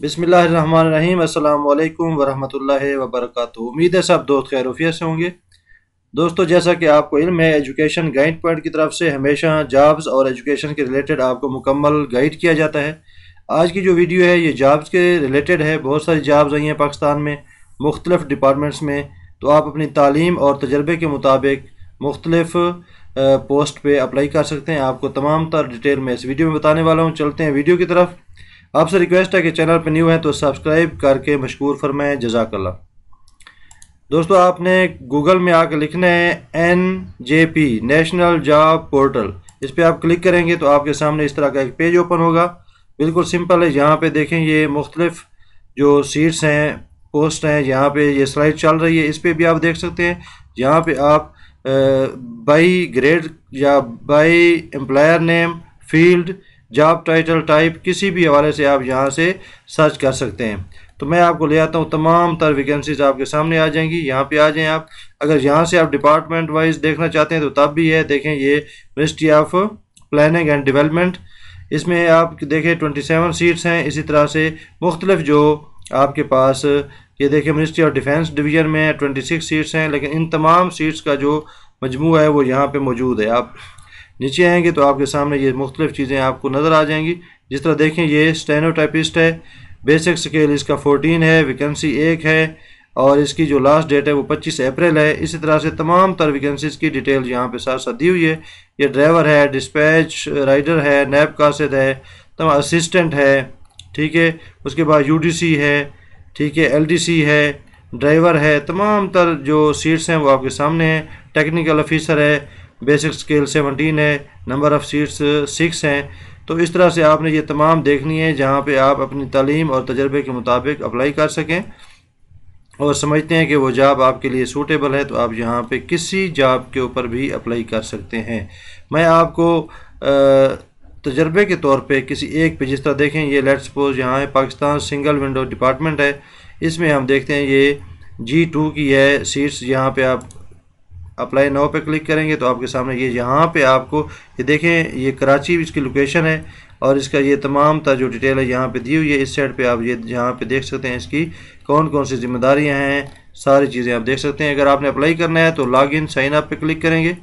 बिसमीम अल्लाम वबरकातुहू। उम्मीद है सब दोस्त खैरूफियत से होंगे। दोस्तों, जैसा कि आपको इल्म है, एजुकेशन गाइड पॉइंट की तरफ़ से हमेशा जॉब्स और एजुकेशन के रिलेटेड आपको मुकम्मल गाइड किया जाता है। आज की जो वीडियो है, ये जॉब्स के रिलेटेड है। बहुत सारी जॉब्स आई हैं पाकिस्तान में, मुख्तलिफ़ डिपार्टमेंट्स में। तो आप अपनी तालीम और तजर्बे के मुताबिक मुख्तलिफ़ पोस्ट पे अप्लाई कर सकते हैं। आपको तमाम तर डिटेल में इस वीडियो में बताने वाला हूँ। चलते हैं वीडियो की तरफ़। आपसे रिक्वेस्ट है कि चैनल पर न्यू है तो सब्सक्राइब करके मशहूर फरमाएँ जजाकल्ला दोस्तों, आपने गूगल में आकर लिखना है N J P national job portal इस पर आप क्लिक करेंगे तो आपके सामने इस तरह का एक पेज ओपन होगा। बिल्कुल सिंपल है, यहाँ पे देखें ये मुख्तलिफ़ जो सीट्स हैं पोस्ट हैं, यहाँ पे ये स्लाइड चल रही है। इस पर भी आप देख सकते हैं, यहाँ पे आप बाई ग्रेड या by employer name field job title type किसी भी हवाले से आप यहाँ से सर्च कर सकते हैं। तो मैं आपको ले आता हूँ, तमाम तर वैकेंसीज आपके सामने आ जाएँगी, यहाँ पे आ जाएँ आप। अगर यहाँ से आप डिपार्टमेंट वाइज देखना चाहते हैं तो तब भी है, देखें ये ministry of planning and development इसमें आप देखें ट्वेंटी सेवन सीट्स हैं, इसी तरह से मुख्तलिफ़ जो आपके पास, ये देखें मिनिस्ट्री ऑफ़ डिफेंस डिवीज़न में ट्वेंटी सिक्स सीट्स हैं, लेकिन इन तमाम सीट्स का जो मजमू है वो यहाँ पर मौजूद है। आप नीचे आएँगे तो आपके सामने ये मुख्तलिफ़ चीज़ें आपको नज़र आ जाएँगी। जिस तरह देखें, ये स्टेनोटाइपिस्ट है बेसिक स्केल इसका फोर्टीन है वैकेंसी एक है, और इसकी जो लास्ट डेट है वो 25 अप्रैल है। इसी तरह से तमाम तर वैकेंसीज की डिटेल यहाँ पे साथ साथ दी हुई है। ये ड्राइवर है डिस्पैच राइडर है नैब कासिद है, तमाम असिस्टेंट है, ठीक है। उसके बाद यूडीसी है, ठीक है एलडीसी है ड्राइवर है, तमाम तर जो सीट्स हैं वो आपके सामने हैं। टेक्निकल ऑफिसर है बेसिक स्केल सेवनटीन है, नंबर ऑफ़ सीट्स सिक्स हैं। तो इस तरह से आपने ये तमाम देखनी है, जहाँ पे आप अपनी तालीम और तजर्बे के मुताबिक अप्लाई कर सकें। और समझते हैं कि वो जॉब आपके लिए सूटेबल है तो आप यहाँ पे किसी जॉब के ऊपर भी अप्लाई कर सकते हैं। मैं आपको तजर्बे के तौर पे किसी एक पे जिस तरह देखें, ये लेट सपोज़ यहाँ है, पाकिस्तान सिंगल विंडो डिपार्टमेंट है। इसमें हम देखते हैं ये जी टू की है सीट्स यहाँ पे आप अप्लाई नाउ पे क्लिक करेंगे तो आपके सामने ये यहाँ पे आपको, ये देखें, ये कराची इसकी लोकेशन है और इसका ये तमाम जो डिटेल है यहाँ पे दी हुई है। इस साइड पे आप ये यहाँ पे देख सकते हैं इसकी कौन कौन सी जिम्मेदारियाँ हैं, सारी चीज़ें आप देख सकते हैं। अगर आपने अप्लाई करना है तो लॉग इन साइन अप पे क्लिक करेंगे।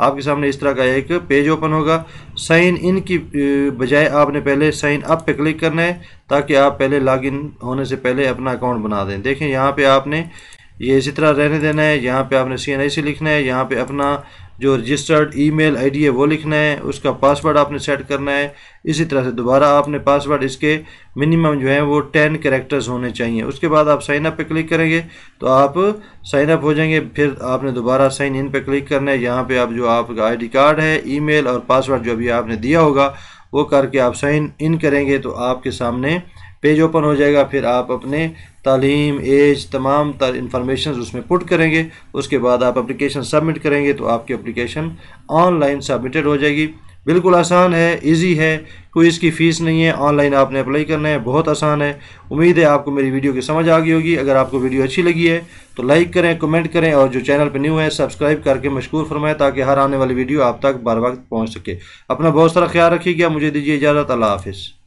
आपके सामने इस तरह का एक पेज ओपन होगा। साइन इन की बजाय आपने पहले साइन अप पे क्लिक करना है ताकि आप पहले लॉग इन होने से पहले अपना अकाउंट बना दें। देखें, यहाँ पे आपने ये इसी तरह रहने देना है, यहाँ पे आपने सी एन आई सी लिखना है, यहाँ पे अपना जो रजिस्टर्ड ईमेल आईडी है वो लिखना है, उसका पासवर्ड आपने सेट करना है। इसी तरह से दोबारा आपने पासवर्ड इसके मिनिमम जो है वो टेन करेक्टर्स होने चाहिए। उसके बाद आप साइन अप पे क्लिक करेंगे तो आप साइन अप हो जाएँगे, फिर आपने दोबारा साइन इन पे क्लिक करना है। यहाँ पे आप जो आपका आईडी कार्ड है ईमेल और पासवर्ड जो अभी आपने दिया होगा, वो करके आप साइन इन करेंगे तो आपके सामने पेज ओपन हो जाएगा, फिर आप अपने तालीम, एज, तमाम इंफॉर्मेशन उसमें पुट करेंगे। उसके बाद आप अप्लीकेशन सबमिट करेंगे तो आपकी अप्लीकेशन ऑनलाइन सबमिटेड हो जाएगी। बिल्कुल आसान है इजी है, कोई इसकी फ़ीस नहीं है ऑनलाइन आपने अप्लाई करना है, बहुत आसान है। उम्मीद है आपको मेरी वीडियो की समझ आ गई होगी। अगर आपको वीडियो अच्छी लगी है तो लाइक करें कमेंट करें, और जो चैनल पर न्यू है सब्सक्राइब करके मशहूर फरमाएँ, ताकि हर आने वाली वीडियो आप तक बार वक्त पहुँच सके। अपना बहुत सारा ख्याल रखिएगा। मुझे दीजिए इजाज़त, अल्लाह हाफिज़।